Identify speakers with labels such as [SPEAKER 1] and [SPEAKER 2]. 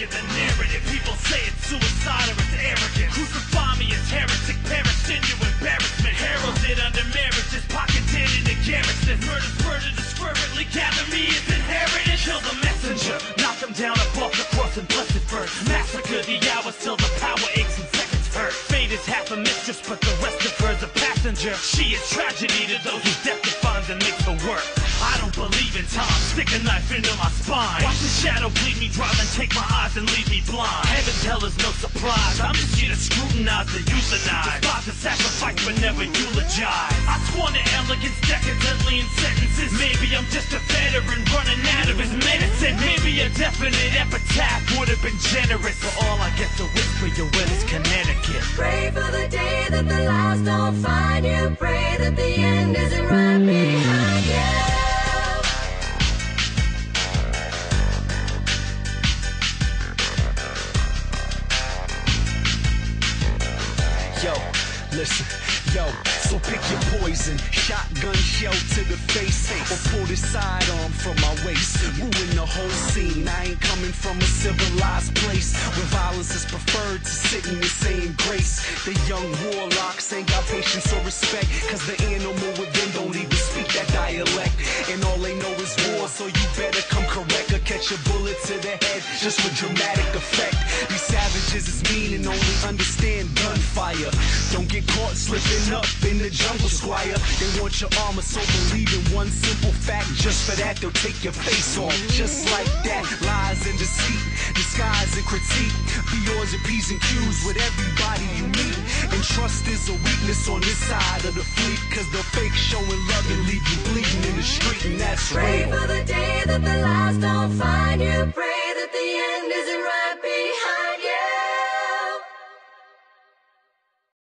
[SPEAKER 1] arrogant, the narrative. People say it's suicide or it's arrogant. Crucify me as heretic, perished in your embarrassment. Heralded under marriage, just pocketed in the garrison. Murder's murder discriminately gather me as inheritance. Kill the messenger, knock them down above the cross and blessed verse. Massacre the hours till the power aches and seconds hurt. Fate is half a mistress, but the rest of her's a passenger. She is tragedy to those who death defines and makes her work. I don't believe in time. Stick a knife into my spine. Watch the shadow bleed me dry, then take my eyes and leave me blind. Heaven hell is no surprise. I'm just here to scrutinize the euthanize. Despise the sacrifice, but never eulogize. I sworn to elegance, decadently in sentences. Maybe I'm just a veteran running out of his medicine. Maybe a definite epitaph would have been generous. For all I get to whisper your will is Connecticut.
[SPEAKER 2] Pray for the day that the lies don't find you. Pray that the end isn't right
[SPEAKER 3] Yo, listen, yo, so pick your poison. Shotgun shell to the face, or pull the sidearm from my waist. Ruin the whole scene. I ain't coming from a civilized place where violence is preferred to sit in the same grace. The young warlocks ain't got patience or respect, cause the animal within don't even speak that dialect. And all they know is war, so you better come correct or catch a bullet to the head just for dramatic effect. Is mean and only understand gunfire. Don't get caught slipping up in the jungle, squire. They want your armor, so believe in one simple fact. Just for that, they'll take your face off. Just like that, lies and deceit, disguise and critique. Be yours and P's and Q's with everybody you meet. And trust is a weakness on this side of the fleet, cause the fake showing love and leave you bleeding in the street, and that's real.